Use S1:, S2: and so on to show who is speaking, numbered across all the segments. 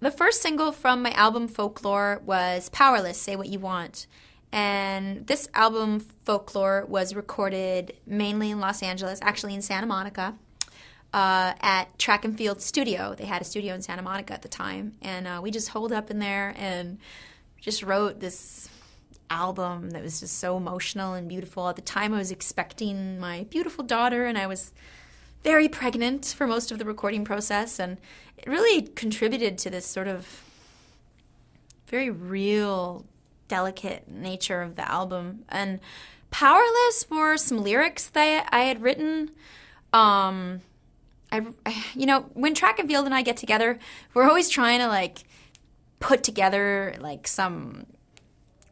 S1: the first single from my album Folklore was Powerless, Say What You Want. And this album, Folklore, was recorded mainly in Los Angeles, actually in Santa Monica, uh, at Track and Field Studio. They had a studio in Santa Monica at the time. And uh, we just holed up in there and just wrote this album that was just so emotional and beautiful. At the time, I was expecting my beautiful daughter, and I was very pregnant for most of the recording process. And it really contributed to this sort of very real delicate nature of the album. And Powerless were some lyrics that I had written. Um, I, you know, when Track and Field and I get together, we're always trying to like put together like some.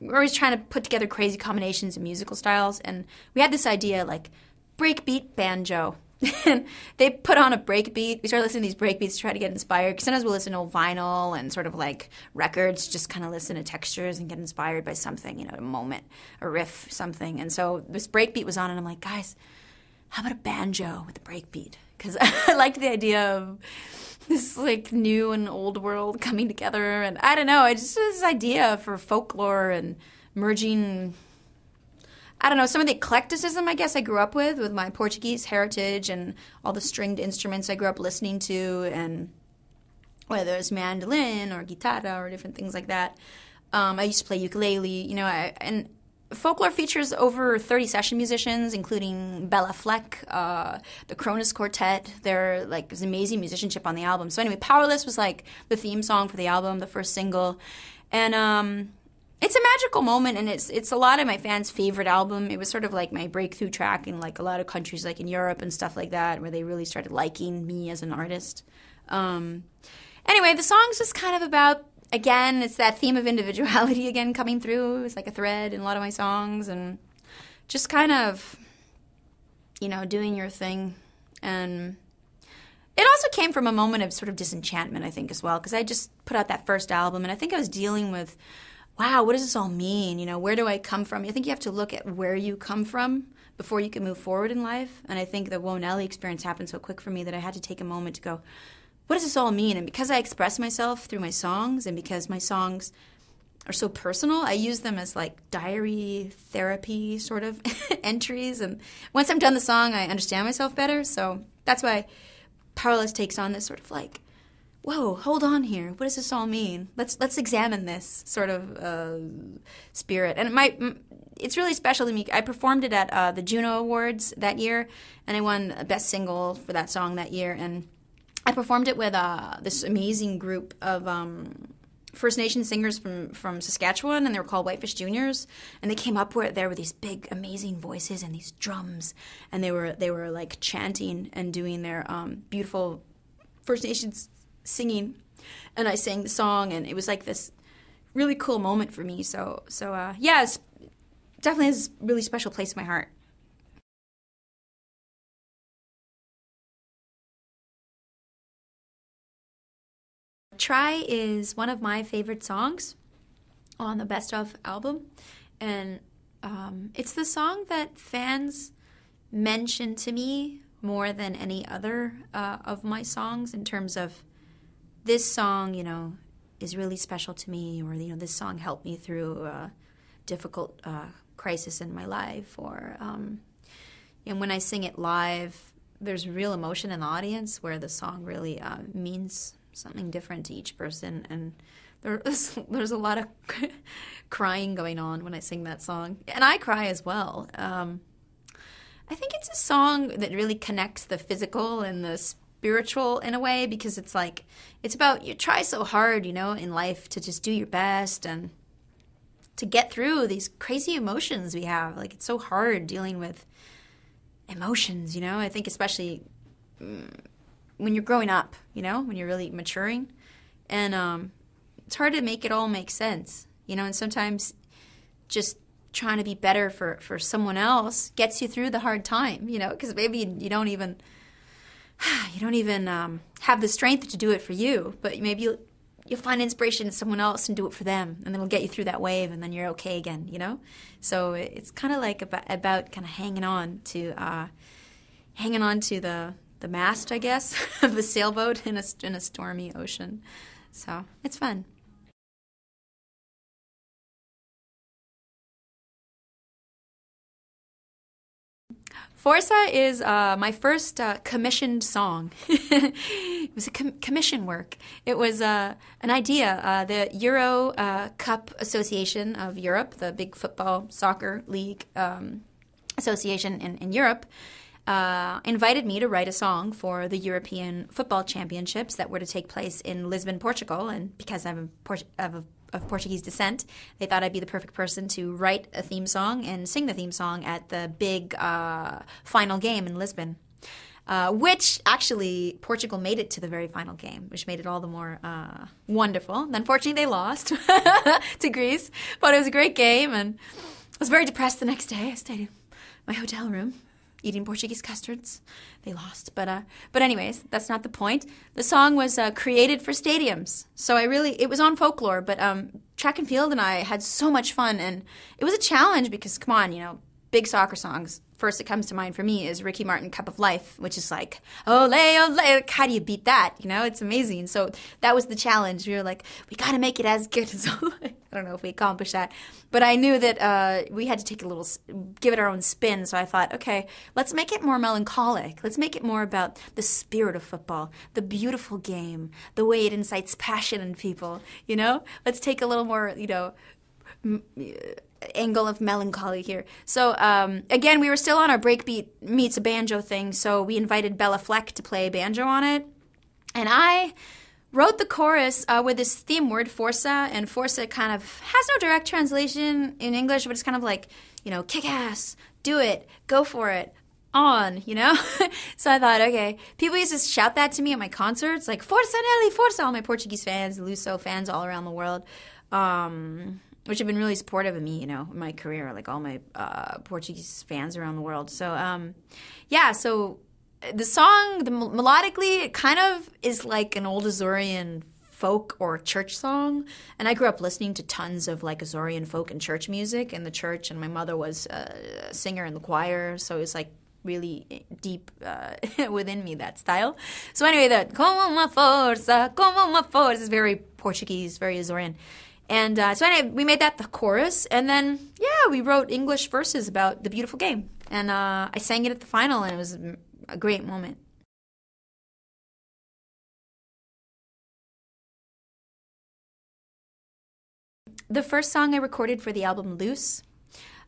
S1: We're always trying to put together crazy combinations of musical styles, and we had this idea like breakbeat banjo and they put on a breakbeat. We started listening to these breakbeats to try to get inspired. Because sometimes we'll listen to old vinyl and sort of like records, just kind of listen to textures and get inspired by something, you know, a moment, a riff, something. And so this breakbeat was on, and I'm like, guys, how about a banjo with a breakbeat? Because I liked the idea of this like new and old world coming together. And I don't know, I just this idea for folklore and merging I don't know, some of the eclecticism I guess I grew up with, with my Portuguese heritage and all the stringed instruments I grew up listening to, and whether it's mandolin or guitarra or different things like that. Um, I used to play ukulele, you know, I, and folklore features over 30 session musicians, including Béla Fleck, uh, the Kronos Quartet. They're like, there's amazing musicianship on the album. So anyway, Powerless was like the theme song for the album, the first single. And, um, it's a magical moment and it's it's a lot of my fans' favorite album. It was sort of like my breakthrough track in like a lot of countries like in Europe and stuff like that where they really started liking me as an artist. Um, anyway, the song's just kind of about again, it's that theme of individuality again coming through. It's like a thread in a lot of my songs and just kind of you know, doing your thing and it also came from a moment of sort of disenchantment, I think, as well, because I just put out that first album, and I think I was dealing with wow, what does this all mean? You know, where do I come from? I think you have to look at where you come from before you can move forward in life. And I think the Won't experience happened so quick for me that I had to take a moment to go, what does this all mean? And because I express myself through my songs and because my songs are so personal, I use them as like diary therapy sort of entries. And once I'm done the song, I understand myself better. So that's why Powerless takes on this sort of like whoa, hold on here. What does this all mean? Let's let's examine this sort of uh, spirit. And might it's really special to me. I performed it at uh, the Juno Awards that year, and I won best single for that song that year. And I performed it with uh, this amazing group of. Um, First Nation singers from, from Saskatchewan, and they were called Whitefish Juniors. And they came up with, there with these big, amazing voices and these drums, and they were they were like chanting and doing their um, beautiful First Nations singing, and I sang the song, and it was like this really cool moment for me. So so uh, yeah, it's definitely has a really special place in my heart. Try is one of my favorite songs on the Best of album, and um, it's the song that fans mention to me more than any other uh, of my songs in terms of this song, you know, is really special to me, or you know, this song helped me through a difficult uh, crisis in my life, or um, and when I sing it live, there's real emotion in the audience where the song really uh, means something different to each person, and there's there's a lot of crying going on when I sing that song, and I cry as well. Um, I think it's a song that really connects the physical and the spiritual in a way because it's like it's about you try so hard, you know, in life to just do your best and to get through these crazy emotions we have. Like it's so hard dealing with emotions, you know. I think especially mm, when you're growing up, you know, when you're really maturing, and um, it's hard to make it all make sense, you know. And sometimes just trying to be better for for someone else gets you through the hard time, you know, because maybe you don't even you don't even um, have the strength to do it for you, but maybe you'll, you'll find inspiration in someone else and do it for them, and then it'll get you through that wave, and then you're okay again, you know? So it's kind of like about, about kind of hanging on to, uh, hanging on to the, the mast, I guess, of a sailboat in a, in a stormy ocean. So it's fun. Forza is uh, my first uh, commissioned song. it was a com- commission work. It was uh, an idea. Uh, the Euro uh, Cup Association of Europe, the big football soccer league um, association in, in Europe, uh, invited me to write a song for the European Football Championships that were to take place in Lisbon, Portugal. And because I'm a Port- of, Portuguese descent, they thought I'd be the perfect person to write a theme song and sing the theme song at the big uh, final game in Lisbon. Uh, which actually Portugal made it to the very final game, which made it all the more uh, wonderful. Unfortunately, they lost to Greece, but it was a great game, and I was very depressed the next day. I stayed in my hotel room eating Portuguese custards. They lost, but uh, but anyways, that's not the point. The song was uh, created for stadiums, so I really it was on folklore. But um, track and field and I had so much fun, and it was a challenge because come on, you know, big soccer songs first that comes to mind for me is Ricky Martin Cup of Life, which is like, ole, ole, how do you beat that? You know, it's amazing. So that was the challenge. We were like, we got to make it as good as, I don't know if we accomplished that, but I knew that uh, we had to take a little, give it our own spin. So I thought, okay, let's make it more melancholic. Let's make it more about the spirit of football, the beautiful game, the way it incites passion in people, you know? Let's take a little more, you know, angle of melancholy here. So um, again, we were still on our breakbeat meets a banjo thing, so we invited Béla Fleck to play banjo on it, and I wrote the chorus uh, with this theme word forza, and forza kind of has no direct translation in English, but it's kind of like you know, kick ass, do it, go for it. On, you know? so I thought, okay, people used to shout that to me at my concerts, like Forza Nelly, Forza, all my Portuguese fans, Luso fans all around the world. Um, which have been really supportive of me, you know, in my career, like all my uh, Portuguese fans around the world. So, um, yeah, so the song, the melodically, it kind of is like an old Azorean folk or church song. And I grew up listening to tons of like Azorean folk and church music in the church, and my mother was a singer in the choir, so it was like really deep uh, within me that style. So anyway, the como uma força, como uma força is very Portuguese, very Azorean. And uh, so anyway, we made that the chorus, and then yeah, we wrote English verses about the beautiful game, and uh, I sang it at the final, and it was a great moment. The first song I recorded for the album Loose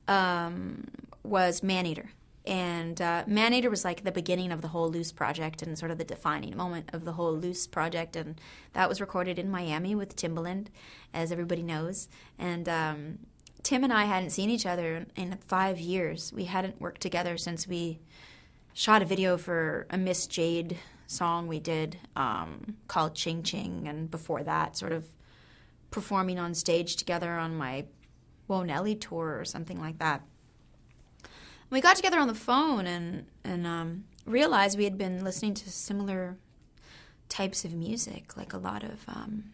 S1: um, was Maneater and uh, Maneater was like the beginning of the whole Loose project and sort of the defining moment of the whole Loose project. And that was recorded in Miami with Timbaland, as everybody knows. And um, Tim and I hadn't seen each other in five years. We hadn't worked together since we shot a video for a Miss Jade song we did um, called Ching Ching. And before that, sort of performing on stage together on my Whoa Nelly tour or something like that we got together on the phone and and um, realized we had been listening to similar types of music, like a lot of um,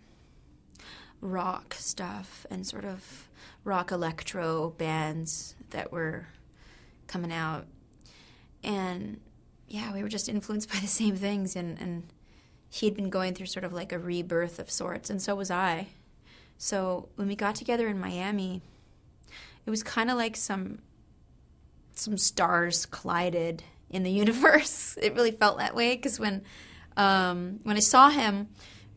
S1: rock stuff and sort of rock electro bands that were coming out. And yeah, we were just influenced by the same things. And, and he had been going through sort of like a rebirth of sorts, and so was I. So when we got together in Miami, it was kind of like some some stars collided in the universe. It really felt that way because when um, when I saw him,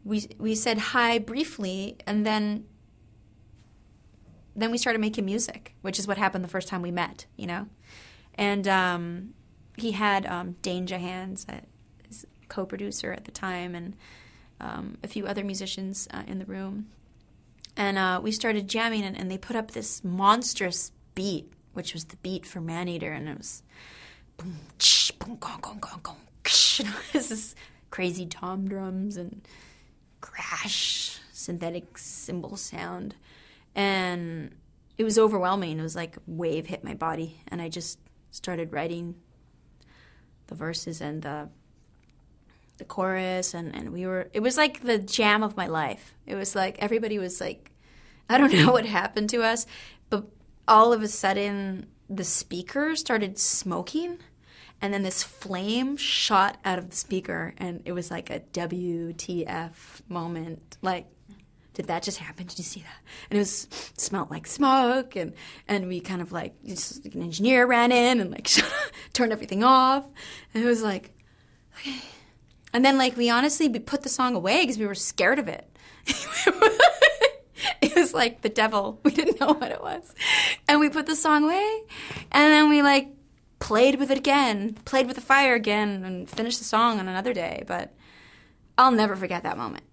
S1: we we said hi briefly, and then then we started making music, which is what happened the first time we met, you know. And um, he had um, Danja Handz, uh, his co-producer at the time, and um, a few other musicians uh, in the room. And uh, we started jamming, and, and they put up this monstrous beat which was the beat for Maneater, and it was boom, ch, boom, gong, gong, gong, gong, ksh. You know, this crazy tom drums and crash synthetic cymbal sound, and it was overwhelming. It was like a wave hit my body, and I just started writing the verses and the the chorus and, and we were it was like the jam of my life it was like everybody was like i don't know what happened to us but all of a sudden the speaker started smoking
S2: and then this flame shot out of the speaker, and it was like a WTF moment. Like, did that just happen? Did you see that? And it was smelled like smoke, and and we kind of like like an engineer ran in and like turned everything off, and it was like, okay. And then like we honestly we put the song away because we were scared of it. it was like the devil. We didn't know what it was, and we put the song away, and then we like played with it again, played with the fire again, and finished the song on another day. But I'll never forget that moment.